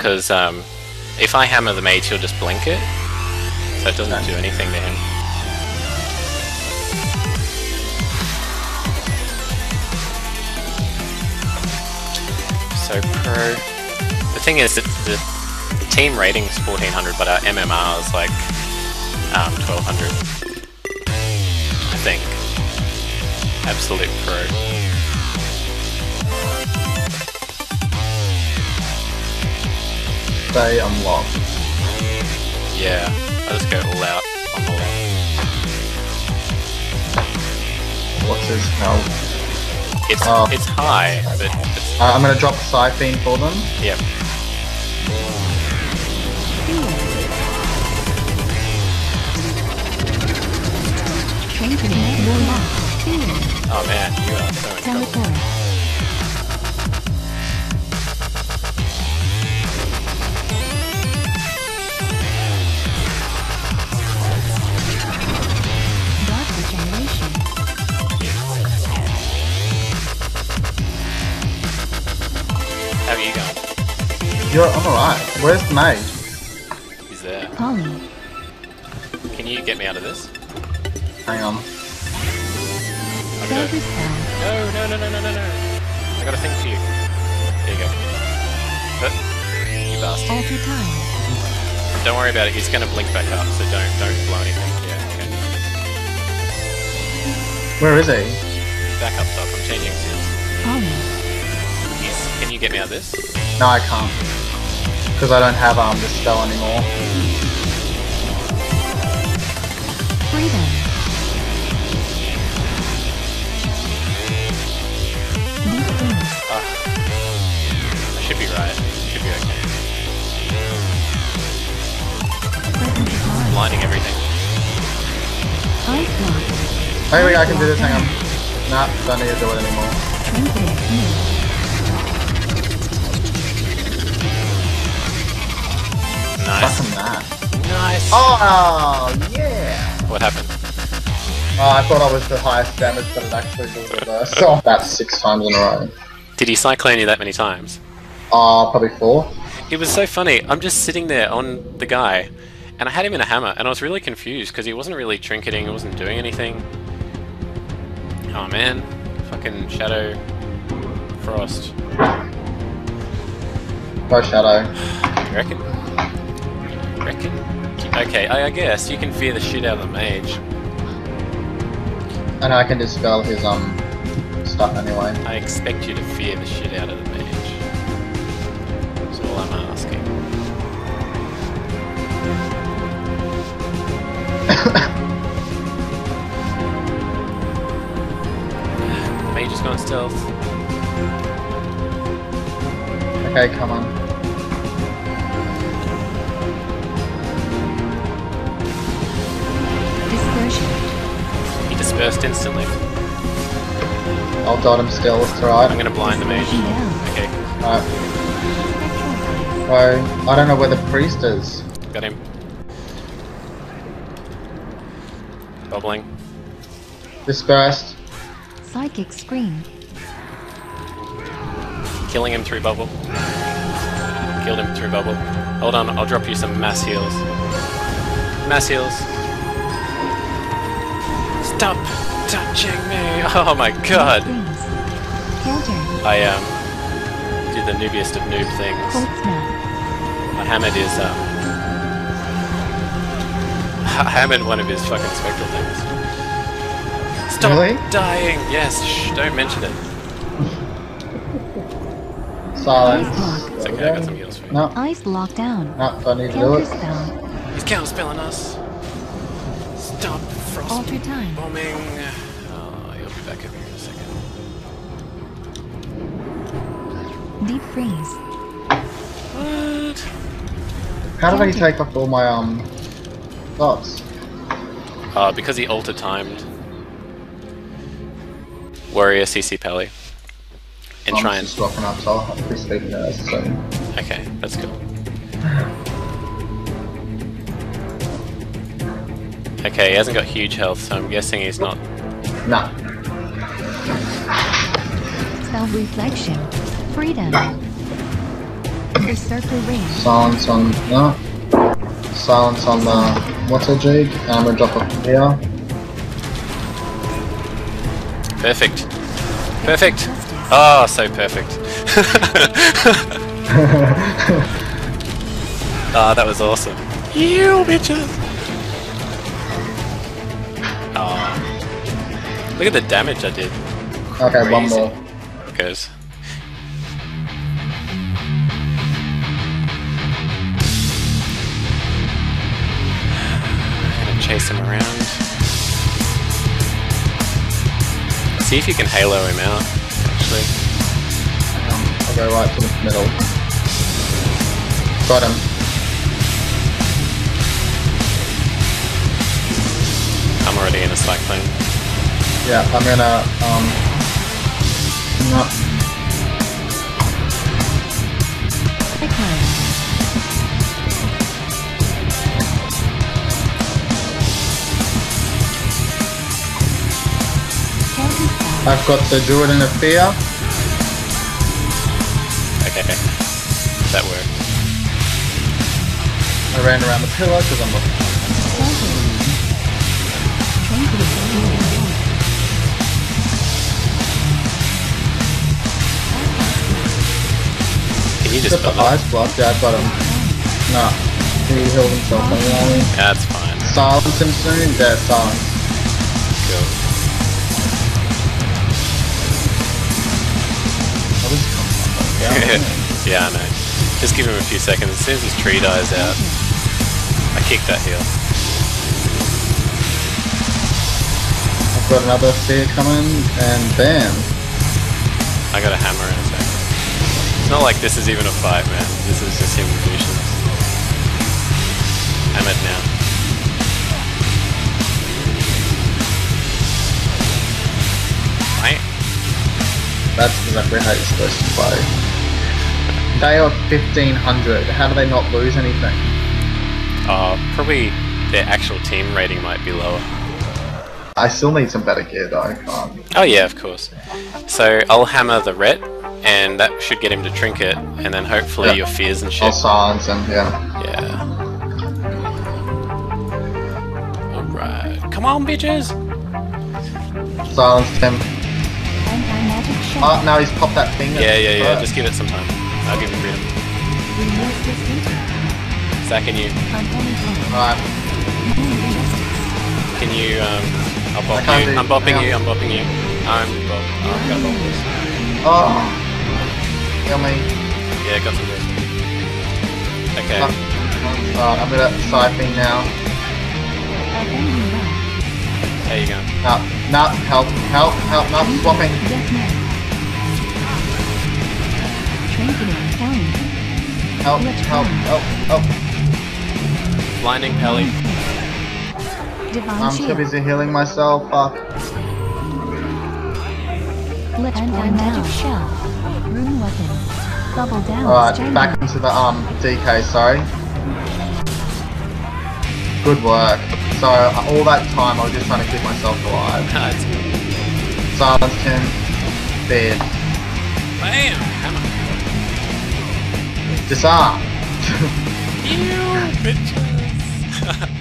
because um, if I hammer the mage, he'll just blink it, so it doesn't do anything to him. So pro. The thing is that the team rating is 1400, but our MMR is like um, 1200. I think. Absolute pro. Stay unlocked. Yeah, I just go all out on the left. What's his health? It's Oh. it's high, but it's, Uh, I'm gonna drop Psyfiend for them. yeah. Train command more locked. Fear. Oh man, you are so in You're I'm alright. Where's the mage? He's there. Polly. Can you get me out of this? Hang on. I'm gonna... dispel. No, no, no, no, no, no, no. I got a thing for you. There you go. But, you bastard. Alter time. Don't worry about it. He's gonna blink back up, so don't don't blow anything. Yeah, okay. Where is he? Back up top. I'm changing seals. Polly. Oh. Can you get me out of this? No, I can't. Because I don't have um this spell anymore. Ah. I should be right. Should be okay. Blinding everything. Ice block. Wait, wait, I can do this. Hang on. Nah, don't need to do it anymore. Oh, yeah! What happened? Oh, I thought I was the highest damage, but it actually was the reverse. So that's six times in a row. Did he cyclone you that many times? Oh, probably four. It was so funny. I'm just sitting there on the guy, and I had him in a hammer, and I was really confused because he wasn't really trinketing, he wasn't doing anything. Oh man, fucking Shadow Frost. Go Shadow. You reckon? Reckon? Okay, I, I guess you can fear the shit out of the mage. And I can dispel his um stuff anyway. I expect you to fear the shit out of the mage. That's all I'm asking. the Mage has gone stealth. Okay, come on. He dispersed instantly. I'll dot him still, it's alright. I'm gonna blind the mage. Okay, Alright. Spectral. So, I don't know where the priest is. got him. Bubbling. Dispersed. Psychic scream. Killing him through bubble. Killed him through bubble. Hold on, I'll drop you some mass heals. Mass heals. Stop touching me! Oh my god! Freeze. Counter. I um did the noobiest of noob things. Cold snap. I hammered his um I hammered one of his fucking spectral things. Stop Really? dying! Yes, shh, don't mention it. Silence. It's okay, I got some heals for you. No, Ice locked down. no, don't need to do it. spell. He's counterspelling us. Stop frost Alter time. bombing. Oh, he'll be back up here in a second. Deep freeze. What? How did I take off all my um dots? Uh, because he alter timed. Warrior CC Pally. And I'm try and. just swapping up, so I'll be speaking there as a second. Okay, that's cool. Okay, he hasn't got huge health, so I'm guessing he's not. No. Spell reflection. Freedom. Berserker Ring. Silence on no. Silence on the what's a jig? Hammer drop of fear. Perfect. Perfect. Oh, so perfect. Ah, that was awesome. You bitches. Look at the damage I did. Okay, one more. Goes. Chase him around. See if you can halo him out, actually. Um, I'll go right to the middle. Got him. I'm already in a cyclone. Yeah, I'm gonna um. No, Cyclone. Counter spell. I've got the druid and the fear. Okay. That worked. I ran around the pillar because I'm a just Just the ice block, yeah, I've got him. Nah, he healed himself anyway. That's fine. Silence him soon? Yeah, silence. Cool. This is coming up. Yeah. yeah, I know. Just give him a few seconds. As soon as his tree dies out, I kick that heal. I've got another fear coming, and bam. I got a hammer in a second. It's not like this is even a fight, man. This is just him finishing. Hammered now. I That's exactly how you're supposed to play. They are 1500. How do they not lose anything? uh, probably their actual team rating might be lower. I still need some better gear though. Um, Oh yeah, of course. So I'll hammer the ret, and that should get him to trinket, and then hopefully Yeah. your fears and shit. I'll silence yeah. Yeah. Alright. Come on, bitches! Silenced him. Oh, now he's popped that thing. Yeah, yeah, yeah. Just give it some time. I'll give him freedom. Resistance. You. Unholy power. Right. Remove resistance. Can you, um, I'll bop you. Do, I'm bopping yeah. you, I'm bopping you. I'm bop. Oh, I've got bop this. Oh. Heal me. Yeah, got some this. Okay. Alright, I'm gonna siphon now. There you go. Nah, nah, help, help, help, not swapping. Death knell. Tranquility county. Help, help, help, help. Blinding Pelly. I'm too busy healing myself. Fuck. Glitch Anti-magic shell. Rune weapon. Double down. Alright, back into the um DK, sorry. Good work. So all that time I was just trying to keep myself alive. It's good. Silenced him. Dead. Bam! Hammer. Disarm. You bitches!